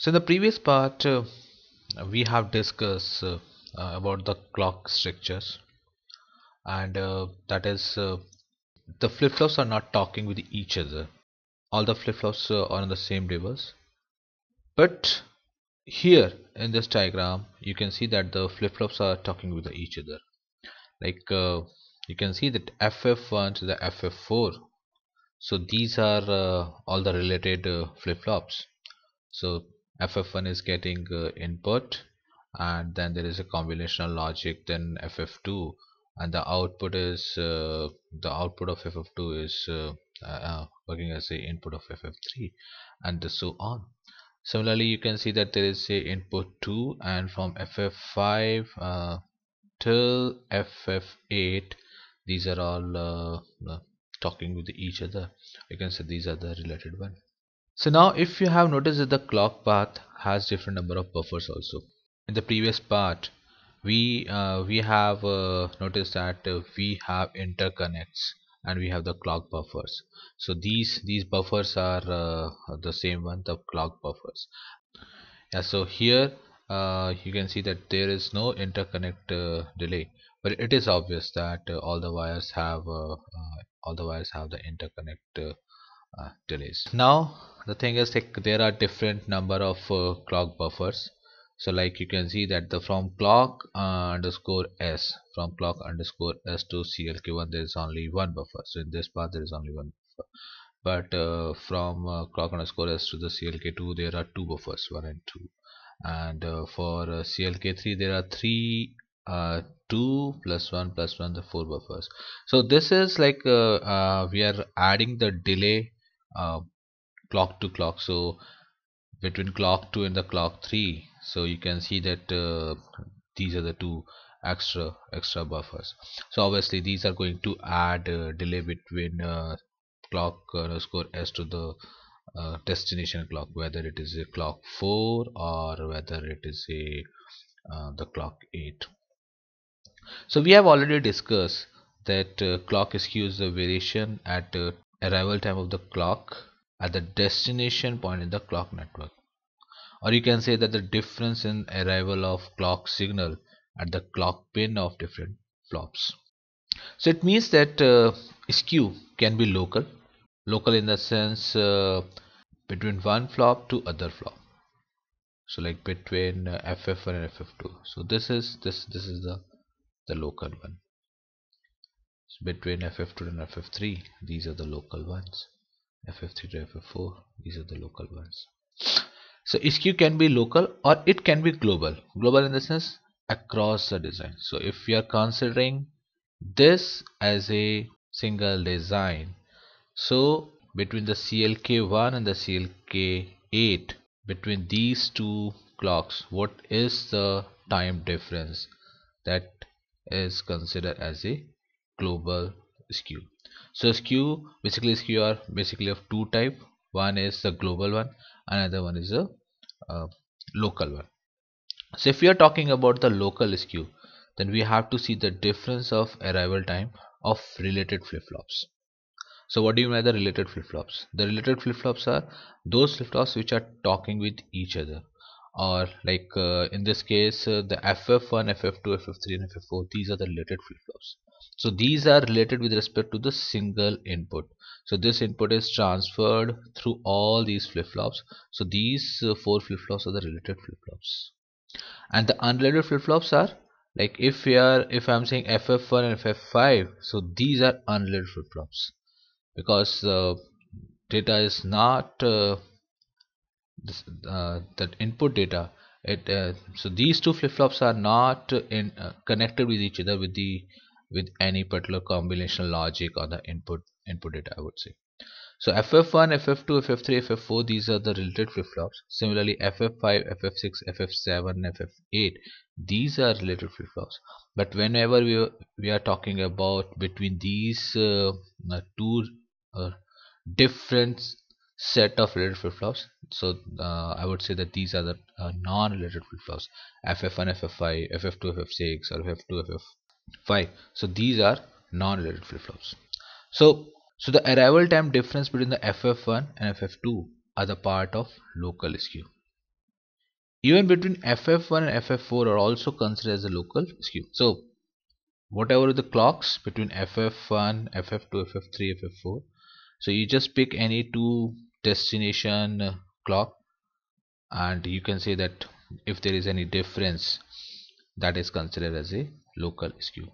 So in the previous part uh, we have discussed uh, uh, about the clock structures. And uh, that is uh, the flip-flops are not talking with each other. All the flip-flops uh, are on the same levels but here in this diagram you can see that the flip-flops are talking with each other. Like you can see that ff1 to the ff4 so these are all the related flip-flops. So ff1 is getting uh, input and then there is a combinational logic then ff2 and the output is uh, the output of ff2 is uh, uh, working as the input of ff3 and so on. Similarly you can see that there is a input 2 and from ff5 uh, till ff8 these are all uh, talking with each other. You can say these are the related one so now if you have noticed that the clock path has different number of buffers also. In the previous part we uh, we have uh, noticed that uh, we have interconnects and we have the clock buffers. So these these buffers are uh, the same one the clock buffers. Yeah, so here uh, you can see that there is no interconnect uh, delay but it is obvious that all the wires have all the wires have the interconnect uh, delays now the thing is like there are different number of uh, clock buffers. So like you can see that the from clock uh, underscore s from clock underscore s to clk1 there is only one buffer. So in this part there is only one buffer. But uh, from uh, clock underscore s to the clk2 there are two buffers one and two. And uh, for uh, clk3 there are three 2 plus 1 plus 1 the 4 buffers. So this is like we are adding the delay uh, clock to clock. So between clock 2 and the clock 3 so you can see that uh, these are the two extra extra buffers. So obviously these are going to add uh, delay between uh, clock underscore s to the uh, destination clock whether it is a clock 4 or whether it is a uh, the clock 8 so we have already discussed that uh, clock skew is the variation at arrival time of the clock at the destination point in the clock network. Or you can say that the difference in arrival of clock signal at the clock pin of different flops. So it means that uh, skew can be local. Local in the sense uh, between one flop to other flop. So like between uh, ff1 and ff2 so this is this this is the the local one between ff2 and ff3 these are the local ones. Ff3 to ff4 these are the local ones. So skew can be local or it can be global. Global in the sense across the design. So if we are considering this as a single design so between the CLK1 and the CLK8 between these two clocks what is the time difference that is considered as a global skew. So skew basically skew are basically of two type. One is the global one another one is a uh, local one. So if we are talking about the local skew then we have to see the difference of arrival time of related flip-flops. So what do you mean by the related flip-flops? The related flip-flops are those flip-flops which are talking with each other. Or like uh, in this case uh, the ff1 ff2 ff3 and ff4 these are the related flip-flops so these are related with respect to the single input. So this input is transferred through all these flip-flops. So these uh, four flip-flops are the related flip-flops. And the unrelated flip-flops are like if we are if i'm saying ff1 and ff5 so these are unrelated flip-flops. Because uh, data is not uh, this, uh, that input data it uh, so these two flip-flops are not in uh, connected with each other with the with any particular combinational logic on the input input data I would say so ff1 ff2 ff3 ff4 these are the related flip-flops similarly ff5 ff6 ff7 ff8 these are related flip-flops but whenever we, we are talking about between these uh, two uh, different set of related flip-flops so uh, I would say that these are the uh, non-related flip-flops ff1 ff5 ff2 ff6 or ff2 ff5 so these are non-related flip-flops. So so the arrival time difference between the ff1 and ff2 are the part of local skew even between ff1 and ff4 are also considered as a local skew so whatever the clocks between ff1 ff2 ff3 ff4 so you just pick any two destination uh, clock and you can say that if there is any difference that is considered as a local skew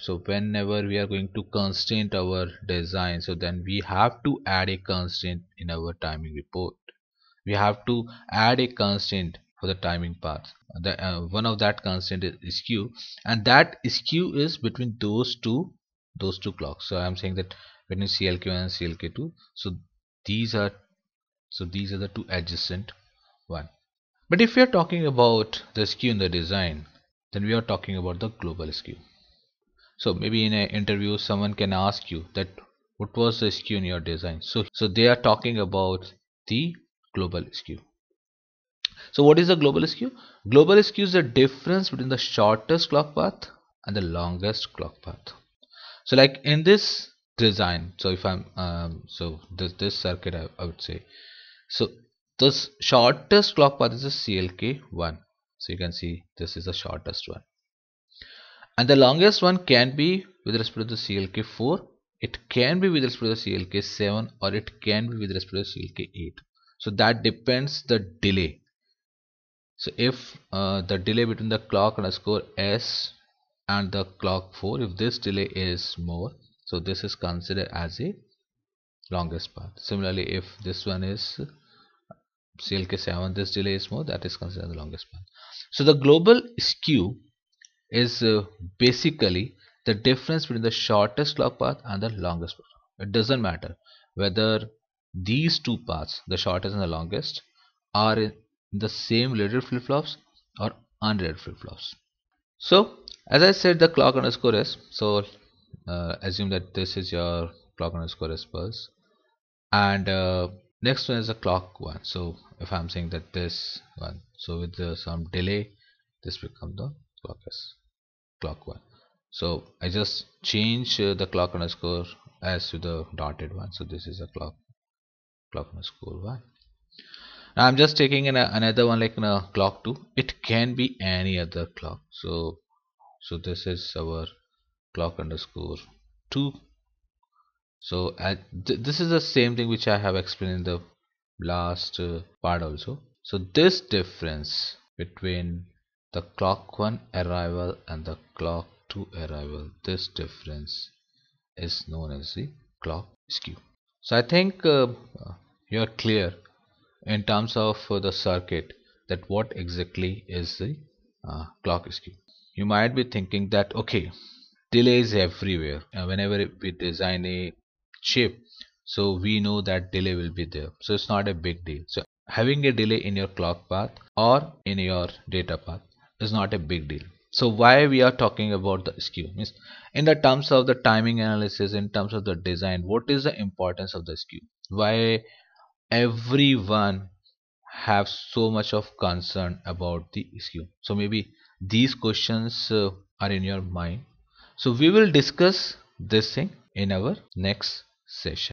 so whenever we are going to constrain our design so then we have to add a constraint in our timing report. We have to add a constraint for the timing path the, uh, one of that constraint is skew and that skew is between those two those two clocks. So i'm saying that between clk and clk2 so these are so these are the two adjacent one. But if we are talking about the skew in the design then we are talking about the global skew. So maybe in an interview someone can ask you that what was the skew in your design? So so they are talking about the global skew. So what is the global skew? Global skew is the difference between the shortest clock path and the longest clock path. So like in this design so if i'm um, so this this circuit I, I would say. So this shortest clock path is a clk1 so you can see this is the shortest one. And the longest one can be with respect to the CLK4 it can be with respect to the CLK7 or it can be with respect to the CLK8 so that depends the delay. So if uh, the delay between the clock underscore s and the clock 4 if this delay is more so this is considered as a longest path. Similarly if this one is CLK7 this delay is more that is considered the longest path so the global skew is uh, basically the difference between the shortest clock path and the longest path. It doesn't matter whether these two paths, the shortest and the longest, are in the same related flip-flops or unrelated flip-flops. So, as I said, the clock underscore s. So, uh, assume that this is your clock underscore s pulse, and uh, next one is a clock one. So, if I'm saying that this one, so with the, some delay, this become the clock s clock one. So I just change uh, the clock underscore as to the dotted one. So this is a clock clock underscore one. Now I'm just taking an, another one like a clock 2 it can be any other clock. So so this is our clock underscore 2 so th this is the same thing which I have explained in the last uh, part also. So this difference between the clock 1 arrival and the clock 2 arrival this difference is known as the clock skew. So i think uh, you are clear in terms of uh, the circuit that what exactly is the uh, clock skew. You might be thinking that okay delay is everywhere. Uh, whenever we design a chip so we know that delay will be there. So it's not a big deal. So having a delay in your clock path or in your data path is not a big deal. So why we are talking about the skew? Means in the terms of the timing analysis in terms of the design what is the importance of the skew? Why everyone have so much of concern about the skew? So maybe these questions uh, are in your mind. So we will discuss this thing in our next session